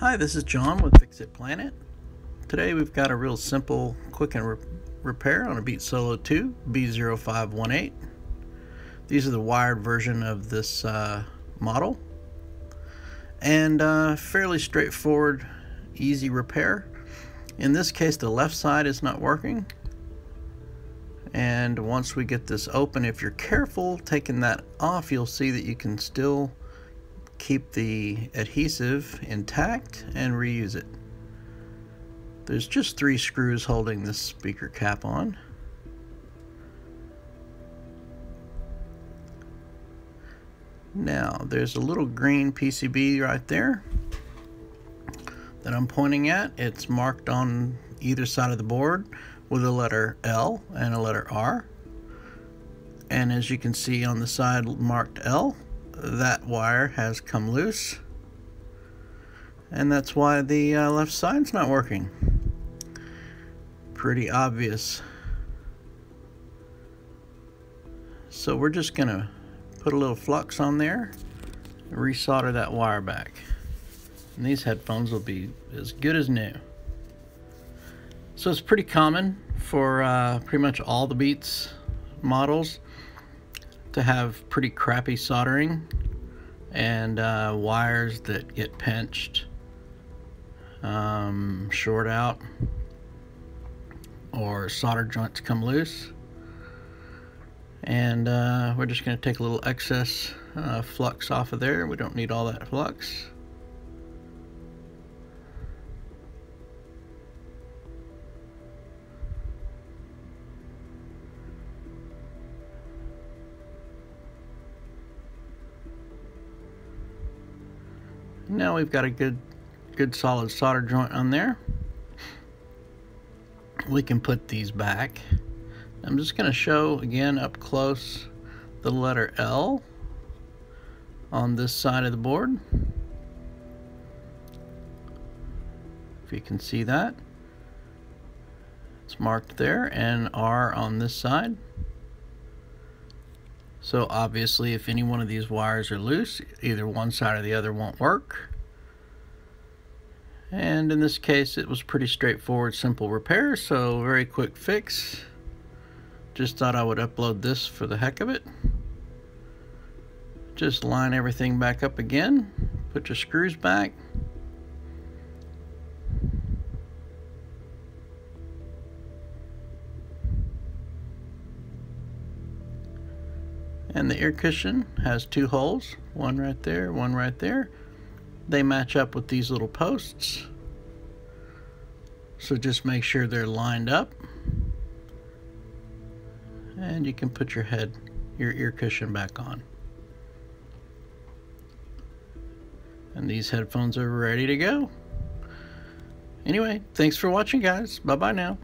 Hi, this is John with Fix It Planet. Today we've got a real simple, quick and re repair on a Beats Solo 2 B0518. These are the wired version of this uh, model. And uh, fairly straightforward, easy repair. In this case, the left side is not working. And once we get this open, if you're careful taking that off, you'll see that you can still keep the adhesive intact and reuse it. There's just three screws holding this speaker cap on. Now, there's a little green PCB right there that I'm pointing at. It's marked on either side of the board with a letter L and a letter R. And as you can see on the side marked L, that wire has come loose. And that's why the uh, left side's not working. Pretty obvious. So we're just gonna put a little flux on there resolder that wire back. And these headphones will be as good as new. So it's pretty common for uh, pretty much all the Beats models to have pretty crappy soldering and uh, wires that get pinched, um, short out, or solder joints come loose. And uh, we're just going to take a little excess uh, flux off of there. We don't need all that flux. Now we've got a good, good solid solder joint on there. We can put these back. I'm just going to show again up close the letter L on this side of the board. If you can see that. It's marked there and R on this side. So obviously if any one of these wires are loose, either one side or the other won't work. And in this case it was pretty straightforward, simple repair, so very quick fix. Just thought I would upload this for the heck of it. Just line everything back up again, put your screws back, and the ear cushion has two holes one right there one right there. They match up with these little posts. So just make sure they're lined up. And you can put your head your ear cushion back on. And these headphones are ready to go. Anyway thanks for watching guys. Bye bye now